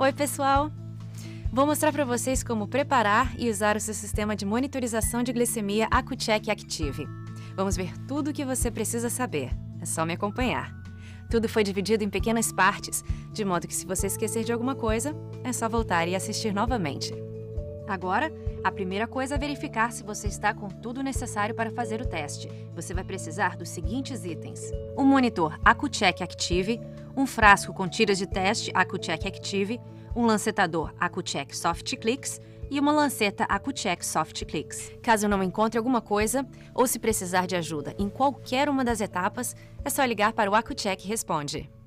Oi, pessoal! Vou mostrar para vocês como preparar e usar o seu sistema de monitorização de glicemia AcuCheck Active. Vamos ver tudo o que você precisa saber. É só me acompanhar. Tudo foi dividido em pequenas partes, de modo que se você esquecer de alguma coisa, é só voltar e assistir novamente. Agora, a primeira coisa é verificar se você está com tudo necessário para fazer o teste. Você vai precisar dos seguintes itens: um monitor AcuCheck Active, um frasco com tiras de teste AcuCheck Active, um lancetador AcuCheck Soft Clicks e uma lanceta AcuCheck Soft Clicks. Caso não encontre alguma coisa ou se precisar de ajuda em qualquer uma das etapas, é só ligar para o AcuCheck Responde.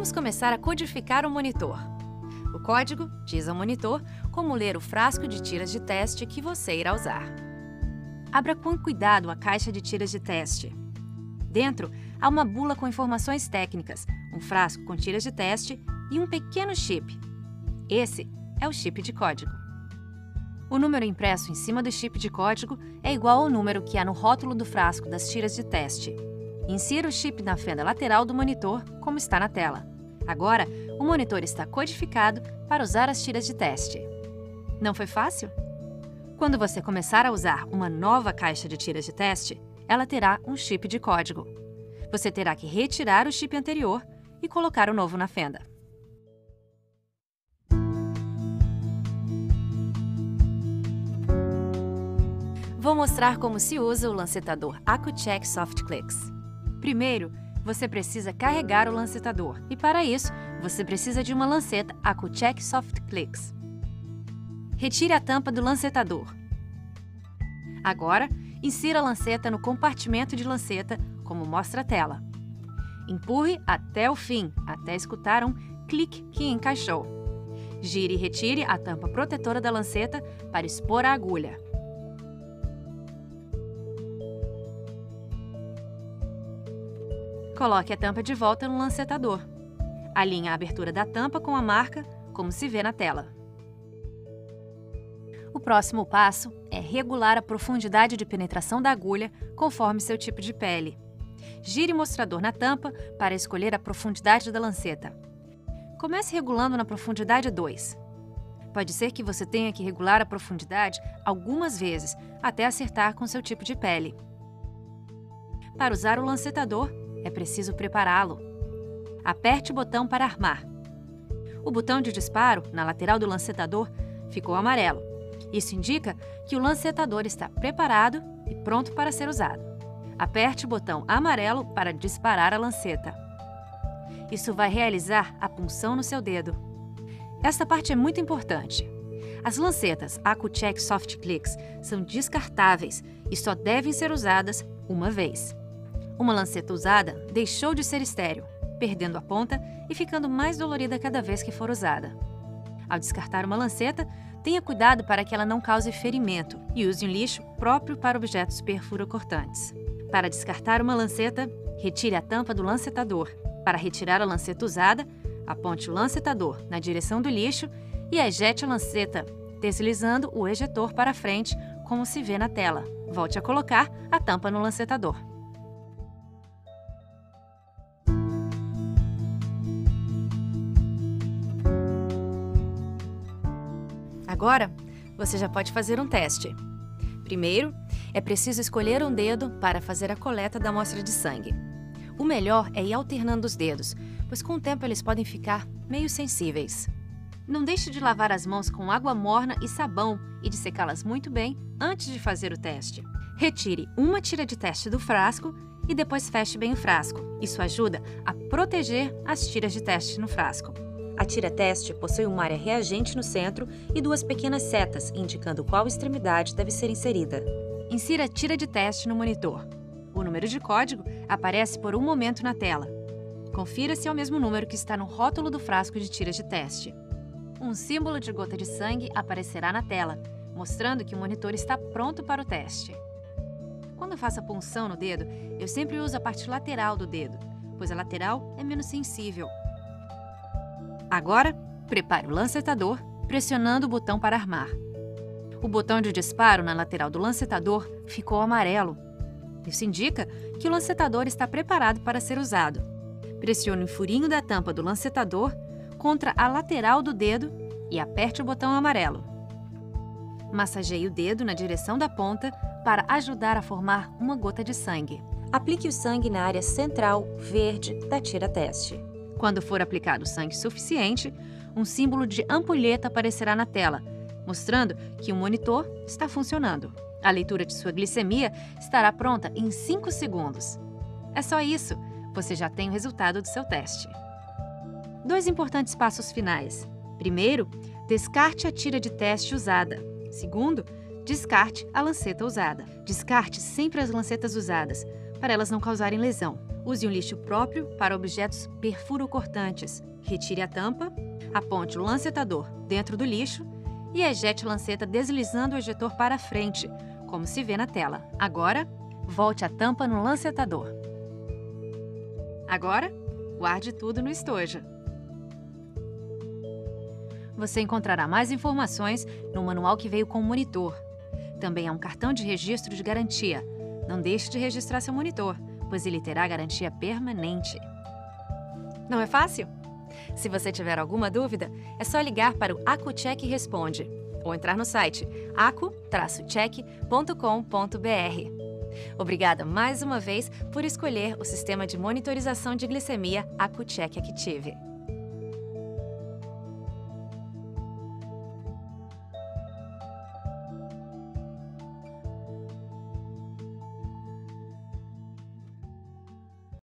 Vamos começar a codificar o monitor. O código diz ao monitor como ler o frasco de tiras de teste que você irá usar. Abra com cuidado a caixa de tiras de teste. Dentro há uma bula com informações técnicas, um frasco com tiras de teste e um pequeno chip. Esse é o chip de código. O número impresso em cima do chip de código é igual ao número que há no rótulo do frasco das tiras de teste. Insira o chip na fenda lateral do monitor, como está na tela. Agora, o monitor está codificado para usar as tiras de teste. Não foi fácil? Quando você começar a usar uma nova caixa de tiras de teste, ela terá um chip de código. Você terá que retirar o chip anterior e colocar o novo na fenda. Vou mostrar como se usa o lancetador AcuCheck Soft Clicks. Primeiro, você precisa carregar o lancetador e para isso, você precisa de uma lanceta AcuCheck Soft Clicks. Retire a tampa do lancetador. Agora, insira a lanceta no compartimento de lanceta, como mostra a tela. Empurre até o fim, até escutar um clique que encaixou. Gire e retire a tampa protetora da lanceta para expor a agulha. Coloque a tampa de volta no lancetador. Alinhe a abertura da tampa com a marca, como se vê na tela. O próximo passo é regular a profundidade de penetração da agulha conforme seu tipo de pele. Gire o mostrador na tampa para escolher a profundidade da lanceta. Comece regulando na profundidade 2. Pode ser que você tenha que regular a profundidade algumas vezes até acertar com seu tipo de pele. Para usar o lancetador, é preciso prepará-lo. Aperte o botão para armar. O botão de disparo, na lateral do lancetador, ficou amarelo. Isso indica que o lancetador está preparado e pronto para ser usado. Aperte o botão amarelo para disparar a lanceta. Isso vai realizar a punção no seu dedo. Esta parte é muito importante. As lancetas AcuCheck Soft Clicks são descartáveis e só devem ser usadas uma vez. Uma lanceta usada deixou de ser estéreo, perdendo a ponta e ficando mais dolorida cada vez que for usada. Ao descartar uma lanceta, tenha cuidado para que ela não cause ferimento e use um lixo próprio para objetos perfuracortantes. Para descartar uma lanceta, retire a tampa do lancetador. Para retirar a lanceta usada, aponte o lancetador na direção do lixo e ejete a lanceta, deslizando o ejetor para frente, como se vê na tela. Volte a colocar a tampa no lancetador. Agora, você já pode fazer um teste. Primeiro, é preciso escolher um dedo para fazer a coleta da amostra de sangue. O melhor é ir alternando os dedos, pois com o tempo eles podem ficar meio sensíveis. Não deixe de lavar as mãos com água morna e sabão e de secá-las muito bem antes de fazer o teste. Retire uma tira de teste do frasco e depois feche bem o frasco. Isso ajuda a proteger as tiras de teste no frasco. A tira-teste possui uma área reagente no centro e duas pequenas setas indicando qual extremidade deve ser inserida. Insira a tira de teste no monitor. O número de código aparece por um momento na tela. Confira se é o mesmo número que está no rótulo do frasco de tiras de teste. Um símbolo de gota de sangue aparecerá na tela, mostrando que o monitor está pronto para o teste. Quando faço a punção no dedo, eu sempre uso a parte lateral do dedo, pois a lateral é menos sensível Agora, prepare o lancetador, pressionando o botão para armar. O botão de disparo na lateral do lancetador ficou amarelo. Isso indica que o lancetador está preparado para ser usado. Pressione o furinho da tampa do lancetador contra a lateral do dedo e aperte o botão amarelo. Massageie o dedo na direção da ponta para ajudar a formar uma gota de sangue. Aplique o sangue na área central verde da tira-teste. Quando for aplicado sangue suficiente, um símbolo de ampulheta aparecerá na tela, mostrando que o monitor está funcionando. A leitura de sua glicemia estará pronta em 5 segundos. É só isso, você já tem o resultado do seu teste. Dois importantes passos finais. Primeiro, descarte a tira de teste usada. Segundo, descarte a lanceta usada. Descarte sempre as lancetas usadas, para elas não causarem lesão. Use um lixo próprio para objetos perfuro-cortantes. Retire a tampa, aponte o lancetador dentro do lixo e ejete a lanceta deslizando o ejetor para frente, como se vê na tela. Agora, volte a tampa no lancetador. Agora, guarde tudo no estojo. Você encontrará mais informações no manual que veio com o monitor. Também há um cartão de registro de garantia. Não deixe de registrar seu monitor, pois ele terá garantia permanente. Não é fácil? Se você tiver alguma dúvida, é só ligar para o AcuCheck Responde ou entrar no site acu-check.com.br. Obrigada mais uma vez por escolher o sistema de monitorização de glicemia AcuCheck Active.